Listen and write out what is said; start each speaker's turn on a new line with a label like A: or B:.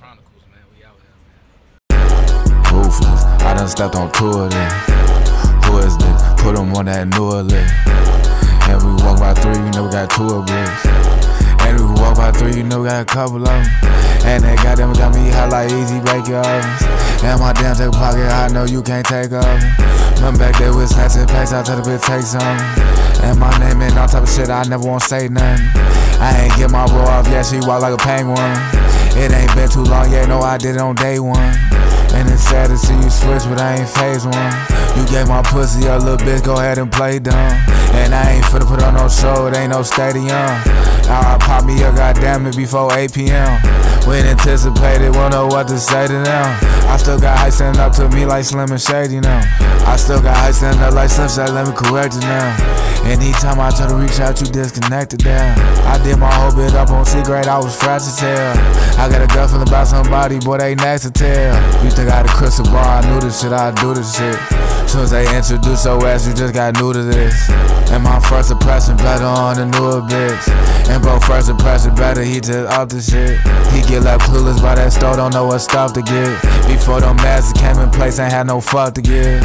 A: Chronicles, man. We out here, man.
B: Ruthless. I done stepped on two of them. Who is this? Put them on that newer list. And we walk by three, you know we got two of us. And we walk by three, you know we got a couple of them. And got them got me hot like easy bake ovens. And my damn take pocket, I know you can't take off. Remember back there with snatching packs, I tell the bitch take some. And my name and all type of shit, I never wanna say nothing. I ain't get my bro off yet, she walk like a penguin. It ain't been too long yet, no, I did it on day one. And it's sad to see you switch, but I ain't phase one. You gave my pussy a little bitch, go ahead and play dumb. And I ain't finna put on no show, it ain't no stadium. I pop me a goddamn it before 8 p.m. Ain't anticipated, won't know what to say to them. I still got high standing up to me like Slim and Shady now. I still got high standing up like Slim Shady, let me correct it now. Anytime I try to reach out, you disconnected there. I did my whole bit up on secret, I was fresh as hell. I got a gut feeling about somebody, boy, they next to tell. You think I had a crystal ball, I knew this shit, I do this shit. Soon as they introduce your ass, you just got new to this. And my first impression better on the newer bitch. And bro, first impression better, he just off the shit. He get left clueless by that store, don't know what stuff to get. Before them masses came in place, ain't had no fuck to give.